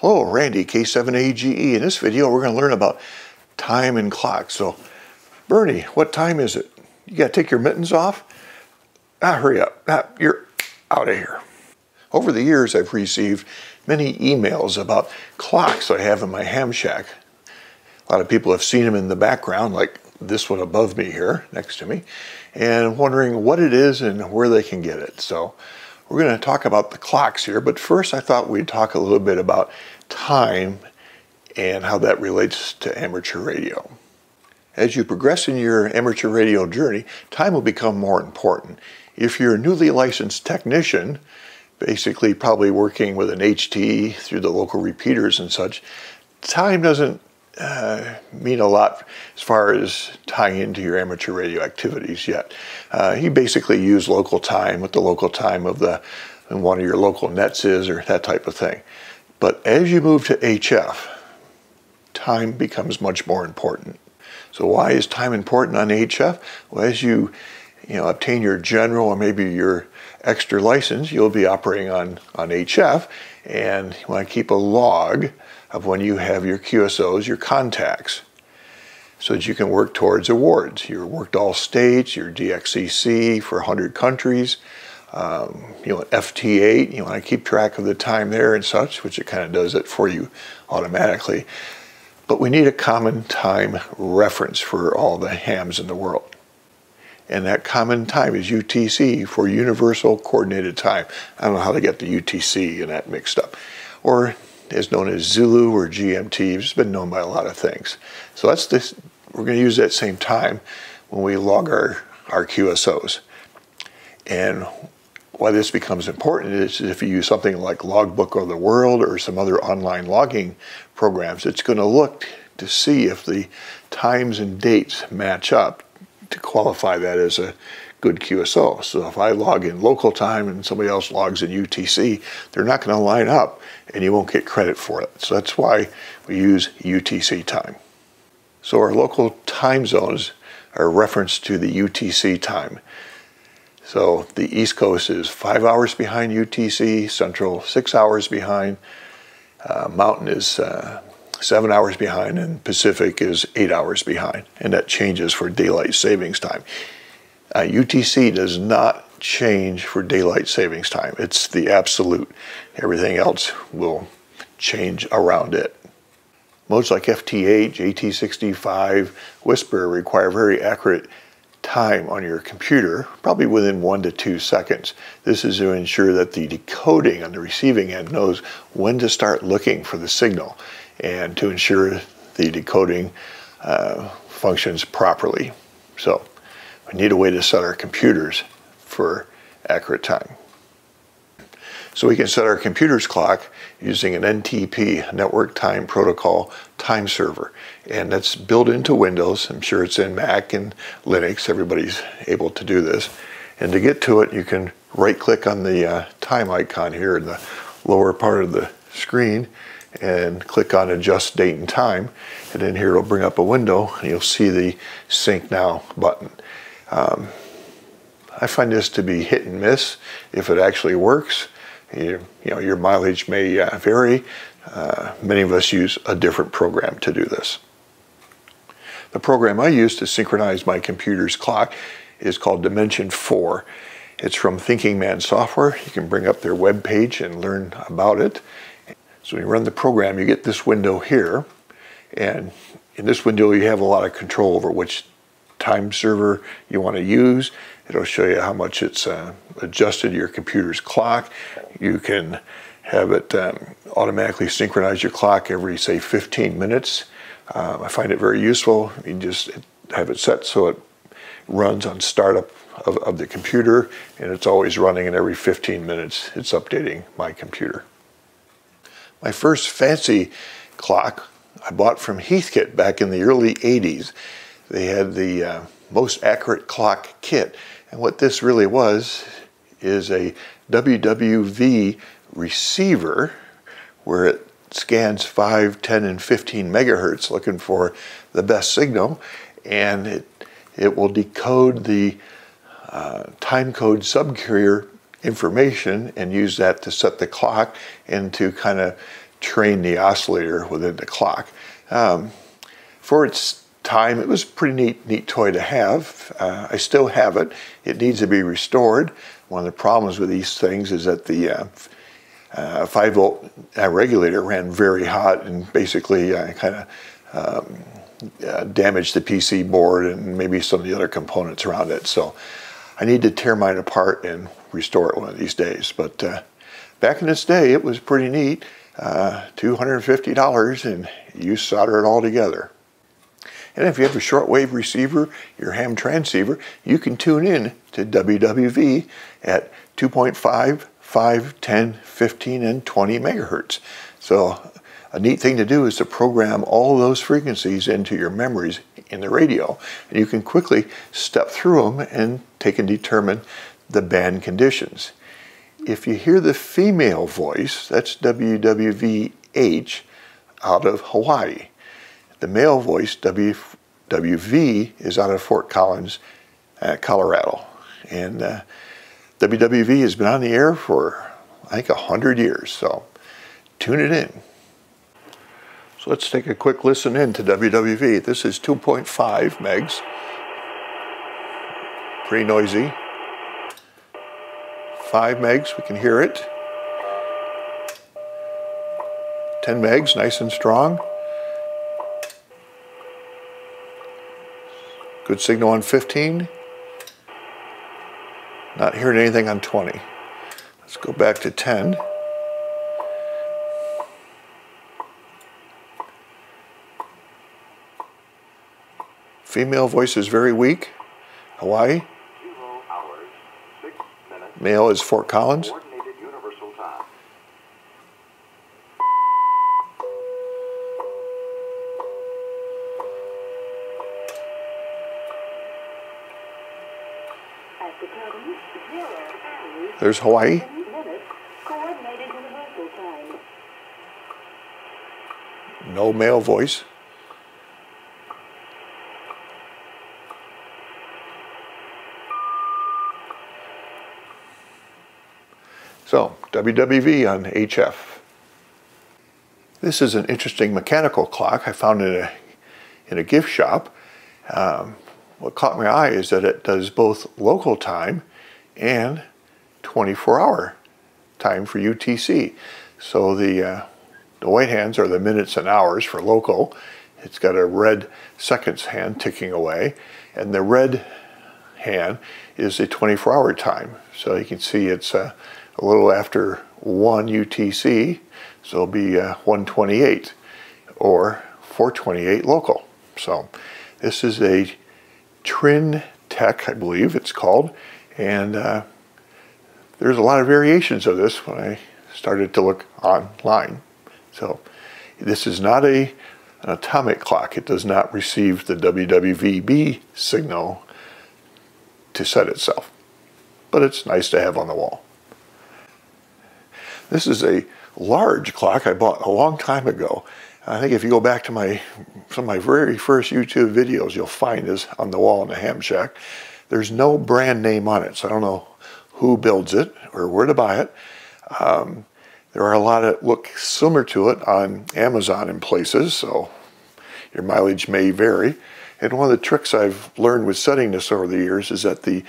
Hello, Randy, K7AGE. In this video, we're going to learn about time and clock. So, Bernie, what time is it? You got to take your mittens off? Ah, hurry up. Ah, you're out of here. Over the years, I've received many emails about clocks I have in my ham shack. A lot of people have seen them in the background, like this one above me here, next to me, and wondering what it is and where they can get it. So, we're going to talk about the clocks here, but first I thought we'd talk a little bit about time and how that relates to amateur radio. As you progress in your amateur radio journey, time will become more important. If you're a newly licensed technician, basically probably working with an HT through the local repeaters and such, time doesn't uh, mean a lot as far as tying into your amateur radio activities yet. Uh, you basically use local time, what the local time of the one of your local nets is, or that type of thing. But as you move to HF, time becomes much more important. So why is time important on HF? Well, as you you know obtain your general or maybe your extra license, you'll be operating on on HF, and you want to keep a log of when you have your QSOs, your contacts, so that you can work towards awards. You worked all states, your DXCC for 100 countries, um, you know, FT8, you want to keep track of the time there and such, which it kind of does it for you automatically. But we need a common time reference for all the hams in the world. And that common time is UTC for Universal Coordinated Time. I don't know how they got the UTC and that mixed up. Or is known as Zulu or GMT. It's been known by a lot of things. So that's this. We're going to use that same time when we log our, our QSOs. And why this becomes important is if you use something like Logbook of the World or some other online logging programs, it's going to look to see if the times and dates match up to qualify that as a good QSO. So if I log in local time and somebody else logs in UTC, they're not going to line up and you won't get credit for it. So that's why we use UTC time. So our local time zones are referenced to the UTC time. So the East Coast is five hours behind UTC, Central six hours behind, uh, Mountain is uh, seven hours behind, and Pacific is eight hours behind. And that changes for daylight savings time. Uh, UTC does not change for daylight savings time. It's the absolute. Everything else will change around it. Modes like FT8, JT65, WSPR require very accurate time on your computer, probably within one to two seconds. This is to ensure that the decoding on the receiving end knows when to start looking for the signal and to ensure the decoding uh, functions properly. So we need a way to set our computers for accurate time. So we can set our computer's clock using an NTP, Network Time Protocol time server. And that's built into Windows. I'm sure it's in Mac and Linux. Everybody's able to do this. And to get to it, you can right click on the uh, time icon here in the lower part of the screen and click on adjust date and time. And then here it'll bring up a window and you'll see the sync now button. Um, I find this to be hit and miss if it actually works. You, you know, your mileage may uh, vary. Uh, many of us use a different program to do this. The program I use to synchronize my computer's clock is called Dimension 4. It's from Thinking Man Software. You can bring up their web page and learn about it. So when you run the program, you get this window here. And in this window, you have a lot of control over which time server you want to use. It'll show you how much it's uh, adjusted your computer's clock. You can have it um, automatically synchronize your clock every, say, 15 minutes. Um, I find it very useful. You just have it set so it runs on startup of, of the computer, and it's always running, and every 15 minutes it's updating my computer. My first fancy clock I bought from Heathkit back in the early 80s. They had the uh, most accurate clock kit. And what this really was is a WWV receiver where it scans 5, 10, and 15 megahertz looking for the best signal. And it, it will decode the uh, time code subcarrier information and use that to set the clock and to kind of train the oscillator within the clock. Um, for its time, it was a pretty neat, neat toy to have. Uh, I still have it. It needs to be restored. One of the problems with these things is that the uh, uh, 5 volt uh, regulator ran very hot and basically uh, kind of um, uh, damaged the PC board and maybe some of the other components around it. So I need to tear mine apart and restore it one of these days. But uh, back in its day, it was pretty neat. Uh, $250 and you solder it all together. And if you have a shortwave receiver, your ham transceiver, you can tune in to WWV at 2.5, 5, 10, 15, and 20 megahertz. So a neat thing to do is to program all those frequencies into your memories in the radio. And you can quickly step through them and take and determine the band conditions. If you hear the female voice, that's WWVH out of Hawaii. The male voice, WWV, is out of Fort Collins, uh, Colorado. And uh, WWV has been on the air for, I think, 100 years. So tune it in. Let's take a quick listen in to WWV. This is 2.5 megs. Pretty noisy. 5 megs, we can hear it. 10 megs, nice and strong. Good signal on 15. Not hearing anything on 20. Let's go back to 10. Female voice is very weak. Hawaii. Male is Fort Collins. There's Hawaii. No male voice. So, WWV on HF. This is an interesting mechanical clock I found in a, in a gift shop. Um, what caught my eye is that it does both local time and 24 hour time for UTC. So the, uh, the white hands are the minutes and hours for local. It's got a red seconds hand ticking away, and the red hand is a 24 hour time. So you can see it's uh, a little after 1 UTC, so it'll be uh, 128 or 428 local. So this is a Trin Tech, I believe it's called, and uh, there's a lot of variations of this when I started to look online. So this is not a an atomic clock. It does not receive the WWVB signal to set itself, but it's nice to have on the wall. This is a large clock I bought a long time ago. I think if you go back to my some of my very first YouTube videos, you'll find this on the wall in the ham shack. There's no brand name on it, so I don't know who builds it or where to buy it. Um, there are a lot that look similar to it on Amazon in places, so your mileage may vary. And one of the tricks I've learned with setting this over the years is that the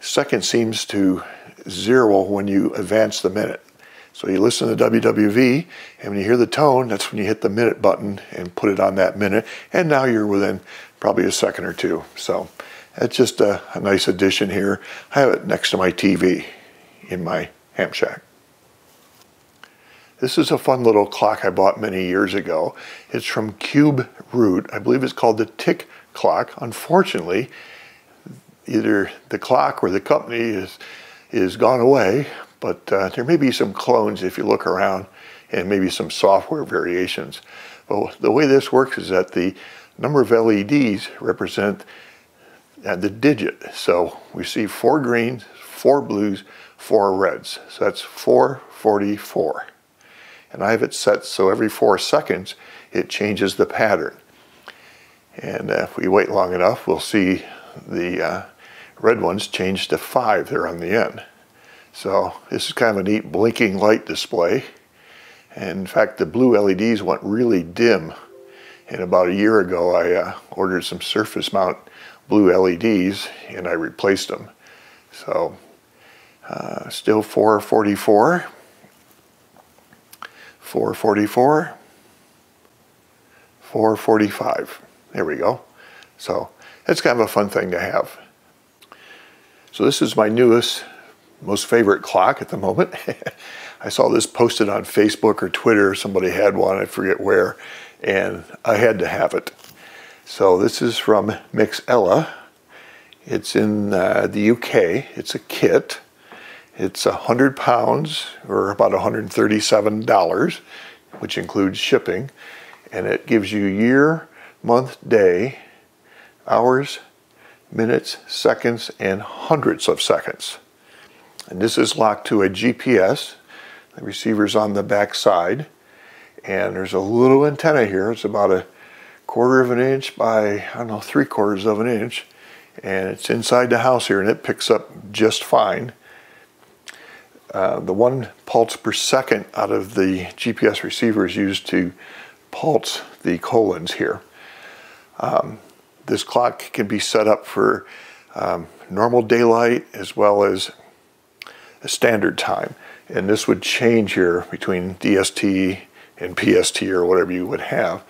second seems to zero when you advance the minute. So you listen to the WWV, and when you hear the tone, that's when you hit the minute button and put it on that minute. And now you're within probably a second or two. So it's just a, a nice addition here. I have it next to my TV in my ham shack. This is a fun little clock I bought many years ago. It's from Cube Root. I believe it's called the Tick Clock. Unfortunately, either the clock or the company is is gone away, but uh, there may be some clones if you look around and maybe some software variations. But the way this works is that the number of LEDs represent uh, the digit. So we see four greens, four blues, four reds. So that's 444. And I have it set so every four seconds it changes the pattern. And if we wait long enough, we'll see the uh, red ones change to five there on the end. So this is kind of a neat blinking light display. And in fact, the blue LEDs went really dim. And about a year ago, I uh, ordered some surface mount blue LEDs and I replaced them. So uh, still 444, 444, 445. There we go. So it's kind of a fun thing to have. So this is my newest, most favorite clock at the moment. I saw this posted on Facebook or Twitter. Somebody had one, I forget where, and I had to have it. So this is from Mixella. It's in uh, the UK. It's a kit. It's 100 pounds or about $137, which includes shipping. And it gives you year, month, day, hours, minutes, seconds, and hundreds of seconds. And this is locked to a GPS. The receiver's on the back side. And there's a little antenna here. It's about a quarter of an inch by, I don't know, three quarters of an inch. And it's inside the house here and it picks up just fine. Uh, the one pulse per second out of the GPS receiver is used to pulse the colons here. Um, this clock can be set up for um, normal daylight as well as standard time. And this would change here between DST and PST or whatever you would have.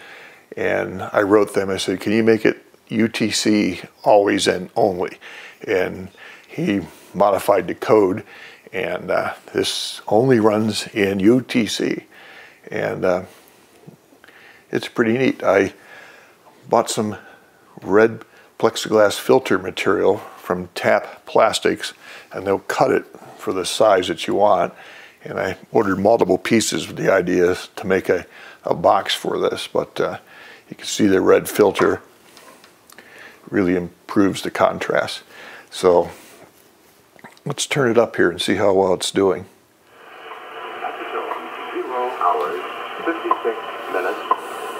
And I wrote them, I said, can you make it UTC always and only? And he modified the code and uh, this only runs in UTC. And uh, it's pretty neat. I bought some red plexiglass filter material from Tap Plastics and they'll cut it for the size that you want. And I ordered multiple pieces with the idea to make a, a box for this, but uh, you can see the red filter really improves the contrast. So let's turn it up here and see how well it's doing. Zero hours, 56 minutes,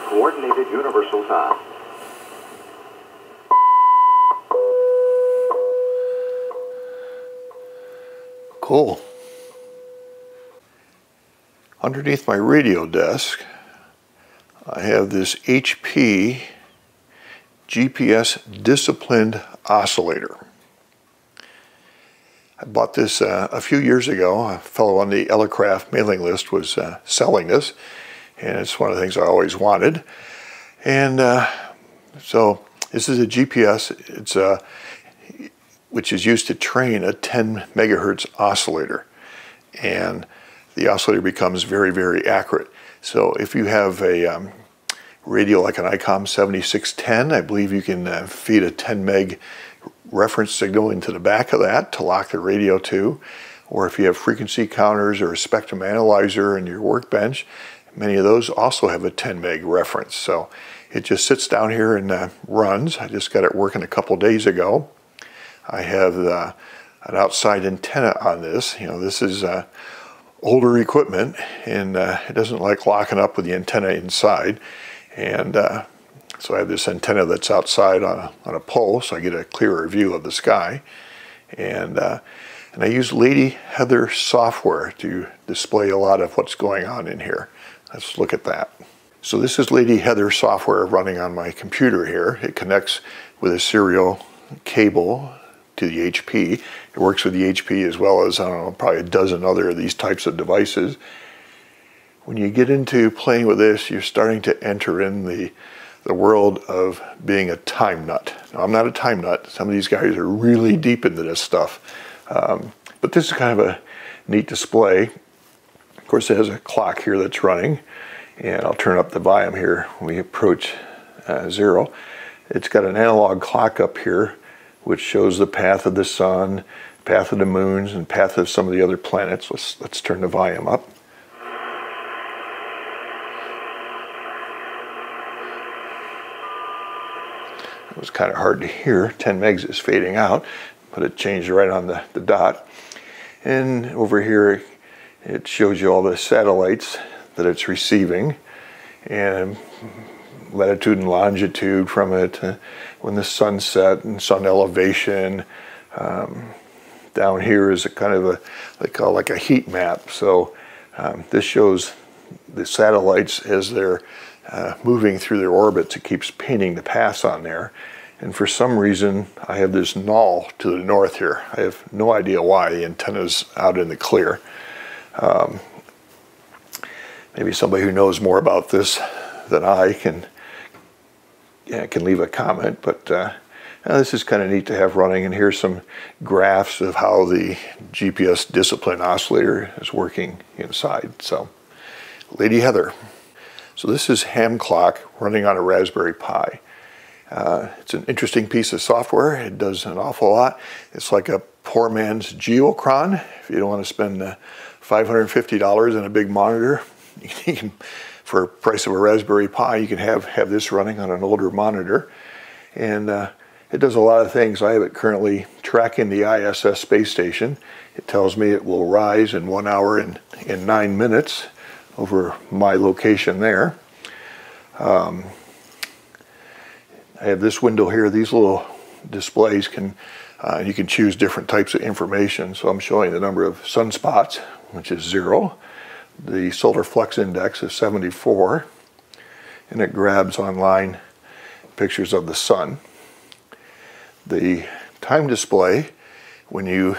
coordinated universal time. Cool. Underneath my radio desk, I have this HP GPS disciplined oscillator. I bought this uh, a few years ago. A fellow on the Elecraft mailing list was uh, selling this, and it's one of the things I always wanted. And uh, so this is a GPS. It's a uh, which is used to train a 10 megahertz oscillator. And the oscillator becomes very, very accurate. So if you have a um, radio like an ICOM 7610, I believe you can uh, feed a 10 meg reference signal into the back of that to lock the radio to. Or if you have frequency counters or a spectrum analyzer in your workbench, many of those also have a 10 meg reference. So it just sits down here and uh, runs. I just got it working a couple days ago. I have uh, an outside antenna on this. You know, this is uh, older equipment and uh, it doesn't like locking up with the antenna inside. And uh, so I have this antenna that's outside on a, on a pole so I get a clearer view of the sky. And, uh, and I use Lady Heather software to display a lot of what's going on in here. Let's look at that. So this is Lady Heather software running on my computer here. It connects with a serial cable to the HP. It works with the HP as well as, I don't know, probably a dozen other of these types of devices. When you get into playing with this, you're starting to enter in the, the world of being a time nut. Now, I'm not a time nut. Some of these guys are really deep into this stuff. Um, but this is kind of a neat display. Of course, it has a clock here that's running, and I'll turn up the volume here when we approach uh, zero. It's got an analog clock up here which shows the path of the sun, path of the moons, and path of some of the other planets. Let's, let's turn the volume up. It was kind of hard to hear. 10 megs is fading out, but it changed right on the, the dot. And over here, it shows you all the satellites that it's receiving and latitude and longitude from it, uh, when the sun set and sun elevation. Um, down here is a kind of a like a, like a heat map. So um, this shows the satellites as they're uh, moving through their orbits, it keeps painting the paths on there. And for some reason, I have this null to the north here. I have no idea why. The antenna's out in the clear. Um, maybe somebody who knows more about this than I can yeah, can leave a comment. But uh, this is kind of neat to have running. And here's some graphs of how the GPS discipline oscillator is working inside. So, Lady Heather. So this is ham clock running on a Raspberry Pi. Uh, it's an interesting piece of software. It does an awful lot. It's like a poor man's Geochron. If you don't want to spend uh, $550 on a big monitor, you can, for price of a Raspberry Pi, you can have, have this running on an older monitor. And uh, it does a lot of things. I have it currently tracking the ISS space station. It tells me it will rise in one hour and in nine minutes over my location there. Um, I have this window here. These little displays can, uh, you can choose different types of information. So I'm showing the number of sunspots, which is zero. The solar flux index is 74. And it grabs online pictures of the sun. The time display, when you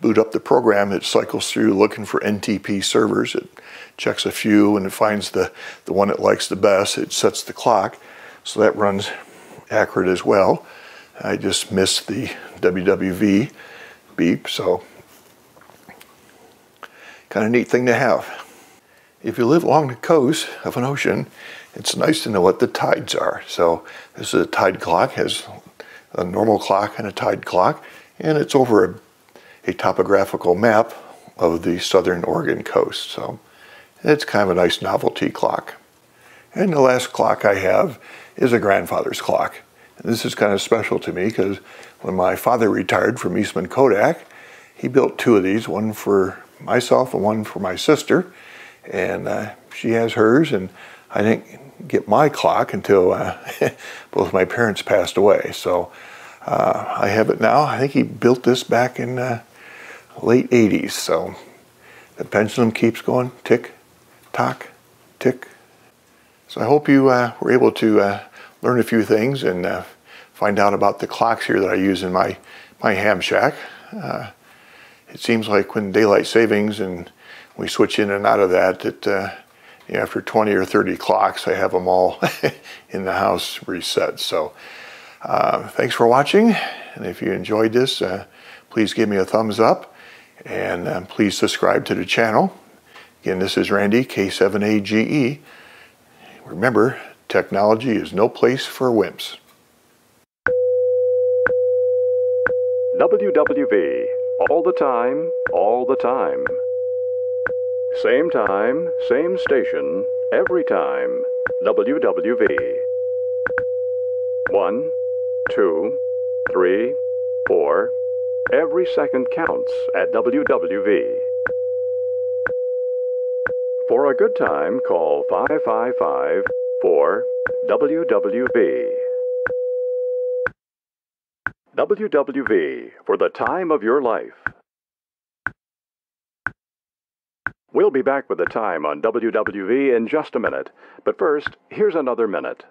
boot up the program, it cycles through looking for NTP servers. It checks a few and it finds the, the one it likes the best. It sets the clock. So that runs accurate as well. I just missed the WWV beep, so kind of neat thing to have. If you live along the coast of an ocean, it's nice to know what the tides are. So this is a tide clock, has a normal clock and a tide clock, and it's over a, a topographical map of the southern Oregon coast. So it's kind of a nice novelty clock. And the last clock I have is a grandfather's clock. And this is kind of special to me because when my father retired from Eastman Kodak, he built two of these, one for myself and one for my sister. And uh, she has hers, and I didn't get my clock until uh, both my parents passed away. So uh, I have it now. I think he built this back in uh, late 80s. So the pendulum keeps going tick, tock, tick. So I hope you uh, were able to uh, learn a few things and find out about the clocks here that I use in my, my ham shack. It seems like when daylight savings and we switch in and out of that, that uh, after 20 or 30 clocks, I have them all in the house reset. So uh, thanks for watching. And if you enjoyed this, uh, please give me a thumbs up and uh, please subscribe to the channel. Again, this is Randy, K7AGE. Remember, Technology is no place for wimps. WWV. All the time, all the time. Same time, same station, every time. WWV. One, two, three, four. Every second counts at WWV. For a good time, call 555 for WWV. WWV for the time of your life. We'll be back with the time on WWV in just a minute, but first, here's another minute.